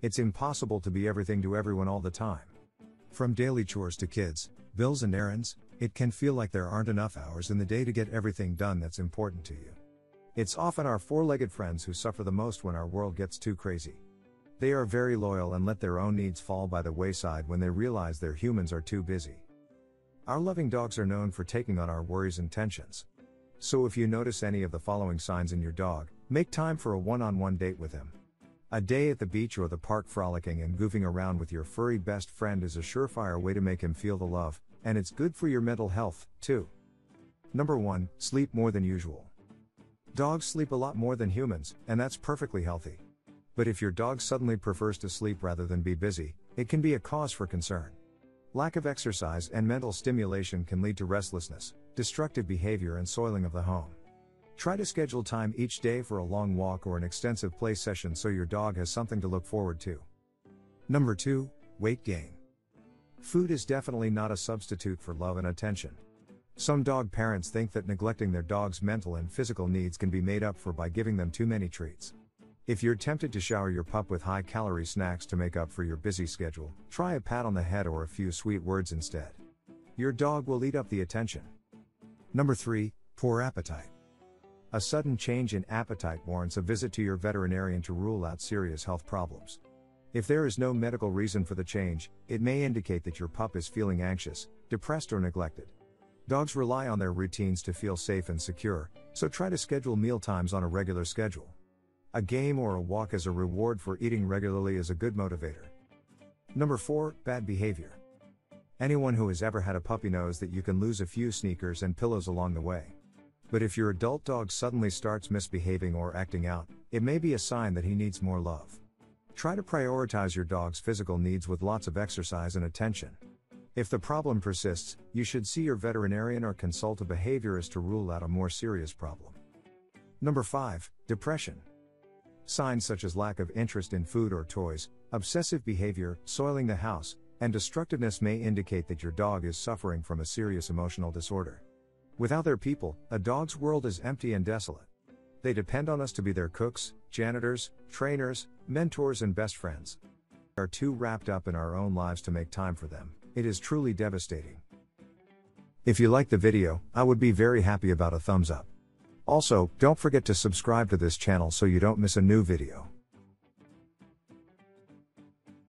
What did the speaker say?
It's impossible to be everything to everyone all the time. From daily chores to kids, bills, and errands, it can feel like there aren't enough hours in the day to get everything done that's important to you. It's often our four legged friends who suffer the most when our world gets too crazy. They are very loyal and let their own needs fall by the wayside when they realize their humans are too busy. Our loving dogs are known for taking on our worries and tensions. So if you notice any of the following signs in your dog, make time for a one on one date with him. A day at the beach or the park frolicking and goofing around with your furry best friend is a surefire way to make him feel the love, and it's good for your mental health, too. Number 1 Sleep more than usual. Dogs sleep a lot more than humans, and that's perfectly healthy. But if your dog suddenly prefers to sleep rather than be busy, it can be a cause for concern. Lack of exercise and mental stimulation can lead to restlessness, destructive behavior, and soiling of the home. Try to schedule time each day for a long walk or an extensive play session so your dog has something to look forward to. Number 2 Weight gain. Food is definitely not a substitute for love and attention. Some dog parents think that neglecting their dog's mental and physical needs can be made up for by giving them too many treats. If you're tempted to shower your pup with high calorie snacks to make up for your busy schedule, try a pat on the head or a few sweet words instead. Your dog will eat up the attention. Number 3 Poor appetite. A sudden change in appetite warrants a visit to your veterinarian to rule out serious health problems. If there is no medical reason for the change, it may indicate that your pup is feeling anxious, depressed, or neglected. Dogs rely on their routines to feel safe and secure, so try to schedule meal times on a regular schedule. A game or a walk as a reward for eating regularly is a good motivator. Number 4 Bad behavior. Anyone who has ever had a puppy knows that you can lose a few sneakers and pillows along the way. But if your adult dog suddenly starts misbehaving or acting out, it may be a sign that he needs more love. Try to prioritize your dog's physical needs with lots of exercise and attention. If the problem persists, you should see your veterinarian or consult a behaviorist to rule out a more serious problem. Number 5 Depression. Signs such as lack of interest in food or toys, obsessive behavior, soiling the house, and destructiveness may indicate that your dog is suffering from a serious emotional disorder. Without their people, a dog's world is empty and desolate. They depend on us to be their cooks, janitors, trainers, mentors, and best friends. We are too wrapped up in our own lives to make time for them. It is truly devastating. If you like the video, I would be very happy about a thumbs up. Also, don't forget to subscribe to this channel so you don't miss a new video.